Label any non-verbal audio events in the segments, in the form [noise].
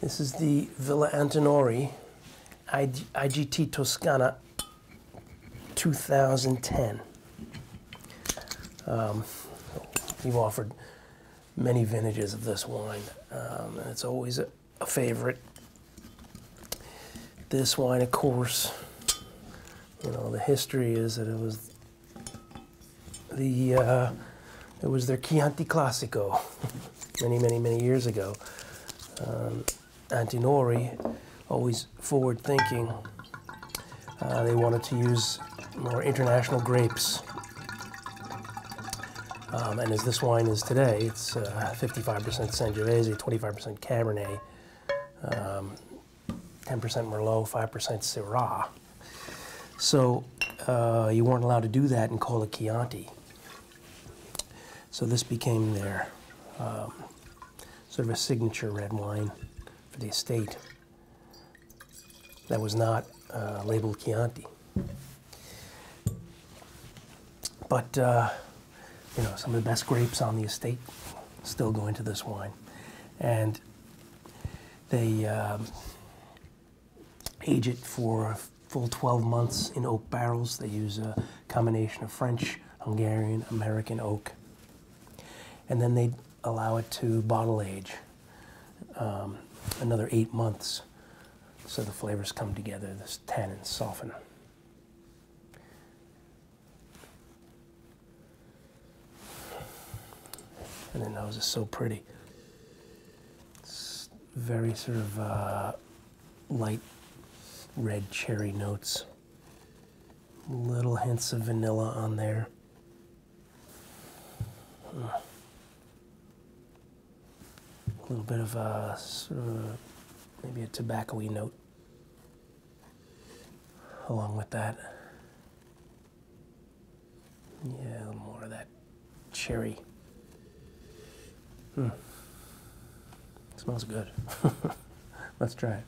This is the Villa Antinori IG, IGT Toscana 2010. Um, we've offered many vintages of this wine, um, and it's always a, a favorite. This wine, of course, you know, the history is that it was the uh, it was their Chianti Classico [laughs] many, many, many years ago. Um, Antinori, always forward thinking, uh, they wanted to use more international grapes. Um, and as this wine is today, it's 55% uh, Sangiovese, 25% Cabernet, um, 10% Merlot, 5% Syrah. So uh, you weren't allowed to do that and call it Chianti. So this became their um, sort of a signature red wine for the estate that was not uh, labeled Chianti. But, uh, you know, some of the best grapes on the estate still go into this wine. And they um, age it for a full 12 months in oak barrels. They use a combination of French, Hungarian, American oak and then they allow it to bottle age um, another eight months so the flavors come together, this tannins soften. And the nose is so pretty. It's very sort of uh, light red cherry notes. Little hints of vanilla on there. A little bit of a sort of maybe a tobacco-y note along with that. Yeah, a little more of that cherry. Hmm. Smells good. [laughs] Let's try it.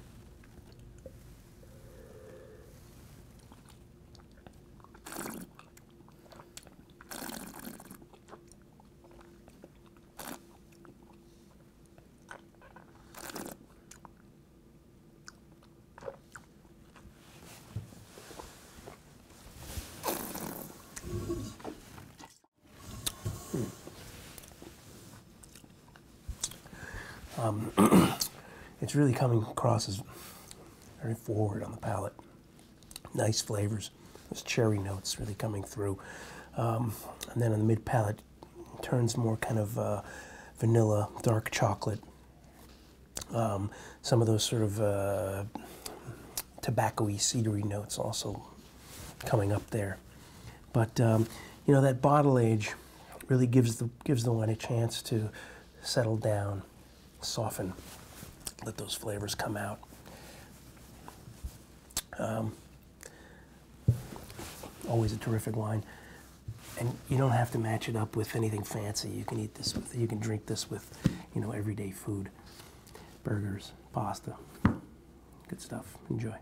Um, [clears throat] it's really coming across as very forward on the palate. Nice flavors. Those cherry notes really coming through. Um, and then on the mid palate, turns more kind of uh, vanilla, dark chocolate. Um, some of those sort of uh, tobacco-y, cedary notes also coming up there. But um, you know that bottle age really gives the gives the wine a chance to settle down soften, let those flavors come out. Um, always a terrific wine. And you don't have to match it up with anything fancy. You can eat this with, you can drink this with, you know, everyday food. Burgers, pasta. Good stuff. Enjoy.